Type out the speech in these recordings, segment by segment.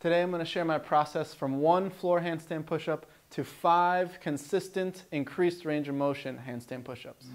Today I'm going to share my process from one floor handstand push-up to five consistent increased range of motion handstand push-ups.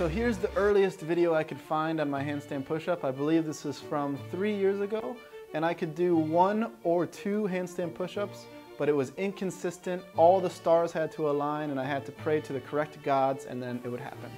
So here's the earliest video I could find on my handstand push-up. I believe this is from three years ago, and I could do one or two handstand push-ups, but it was inconsistent. All the stars had to align, and I had to pray to the correct gods, and then it would happen.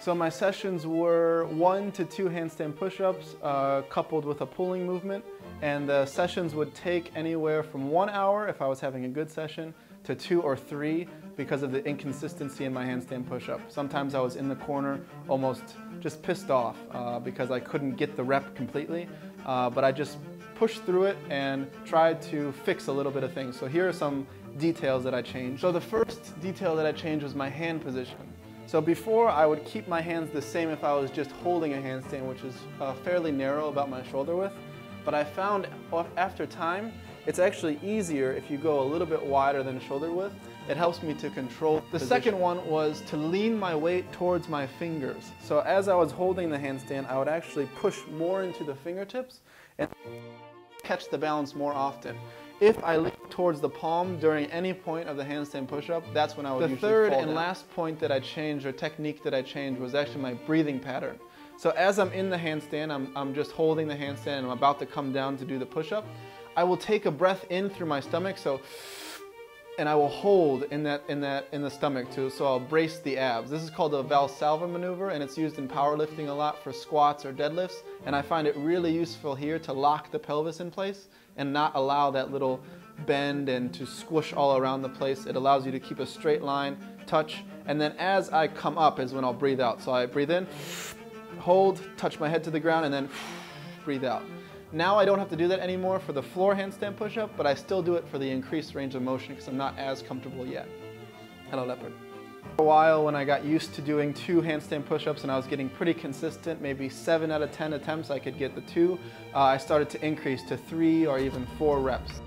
So my sessions were one to two handstand push-ups uh, coupled with a pulling movement and the sessions would take anywhere from one hour if I was having a good session to two or three because of the inconsistency in my handstand push-up. Sometimes I was in the corner almost just pissed off uh, because I couldn't get the rep completely, uh, but I just pushed through it and tried to fix a little bit of things. So here are some details that I changed. So the first detail that I changed was my hand position. So before I would keep my hands the same if I was just holding a handstand, which is uh, fairly narrow about my shoulder width. But I found after time, it's actually easier if you go a little bit wider than shoulder width. It helps me to control. The position. second one was to lean my weight towards my fingers. So as I was holding the handstand, I would actually push more into the fingertips and catch the balance more often. If I lean towards the palm during any point of the handstand push-up, that's when I would The third and down. last point that I changed, or technique that I changed, was actually my breathing pattern. So as I'm in the handstand, I'm, I'm just holding the handstand and I'm about to come down to do the push-up. I will take a breath in through my stomach, so, and I will hold in that, in that, in the stomach too, so I'll brace the abs. This is called a Valsalva maneuver and it's used in powerlifting a lot for squats or deadlifts. And I find it really useful here to lock the pelvis in place and not allow that little bend and to squish all around the place. It allows you to keep a straight line, touch, and then as I come up is when I'll breathe out. So I breathe in, hold, touch my head to the ground, and then breathe out. Now I don't have to do that anymore for the floor handstand push-up, but I still do it for the increased range of motion because I'm not as comfortable yet. Hello, leopard. For a while when I got used to doing two handstand push-ups and I was getting pretty consistent, maybe seven out of 10 attempts I could get the two, uh, I started to increase to three or even four reps.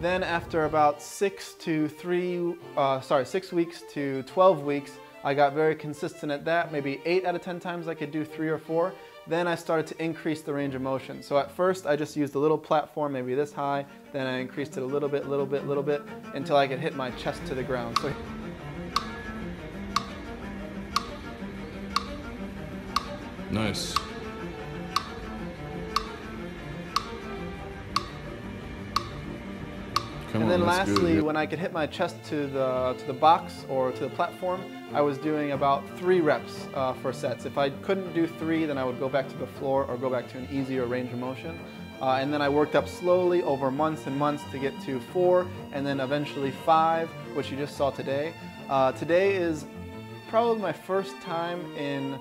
Then after about six to three, uh, sorry, six weeks to 12 weeks, I got very consistent at that. Maybe eight out of 10 times I could do three or four. Then I started to increase the range of motion. So at first I just used a little platform, maybe this high. Then I increased it a little bit, little bit, little bit, until I could hit my chest to the ground. So Nice. Come and on, then lastly, when I could hit my chest to the, to the box or to the platform, I was doing about three reps uh, for sets. If I couldn't do three, then I would go back to the floor or go back to an easier range of motion. Uh, and then I worked up slowly over months and months to get to four, and then eventually five, which you just saw today. Uh, today is probably my first time in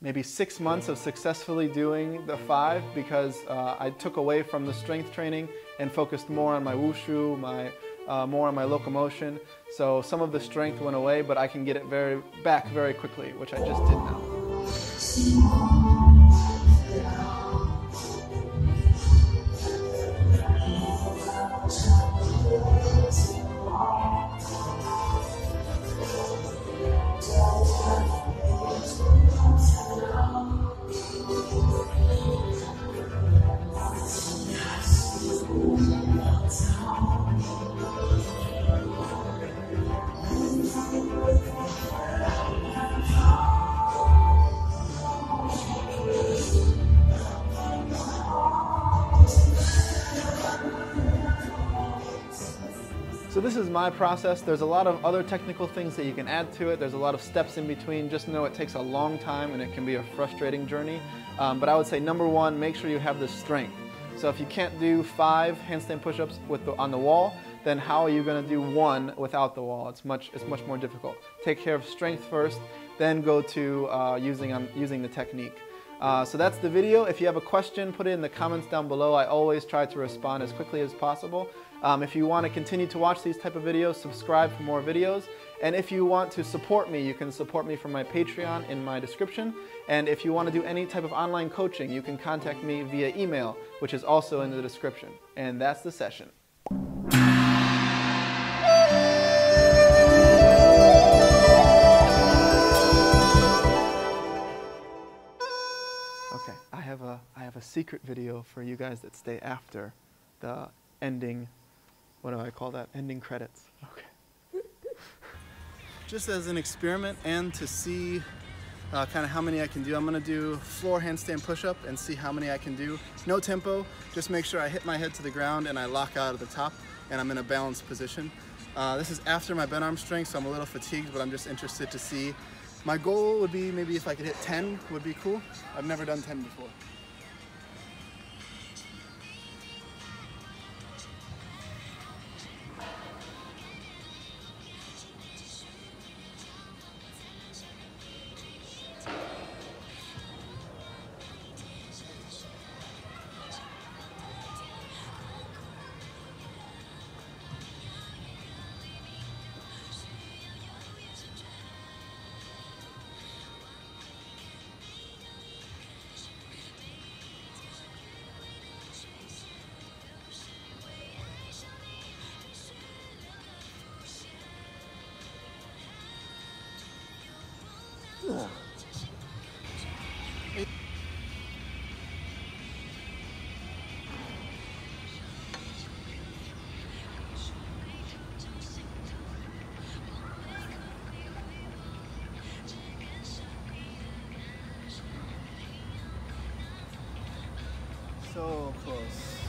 maybe six months of successfully doing the five because uh, I took away from the strength training and focused more on my wushu, my uh, more on my locomotion. So some of the strength went away, but I can get it very back very quickly, which I just did now. Is my process. There's a lot of other technical things that you can add to it. There's a lot of steps in between. Just know it takes a long time and it can be a frustrating journey. Um, but I would say number one, make sure you have the strength. So if you can't do five handstand push-ups with the, on the wall, then how are you going to do one without the wall? It's much, it's much more difficult. Take care of strength first, then go to uh, using, um, using the technique. Uh, so that's the video. If you have a question, put it in the comments down below. I always try to respond as quickly as possible. Um, if you want to continue to watch these type of videos, subscribe for more videos. And if you want to support me, you can support me from my Patreon in my description. And if you want to do any type of online coaching, you can contact me via email, which is also in the description. And that's the session. Have a I have a secret video for you guys that stay after the ending. What do I call that? Ending credits. Okay. Just as an experiment and to see uh, kind of how many I can do, I'm gonna do floor handstand push-up and see how many I can do. No tempo. Just make sure I hit my head to the ground and I lock out at the top, and I'm in a balanced position. Uh, this is after my bent arm strength, so I'm a little fatigued, but I'm just interested to see my goal would be maybe if I could hit 10 would be cool. I've never done 10 before. So close.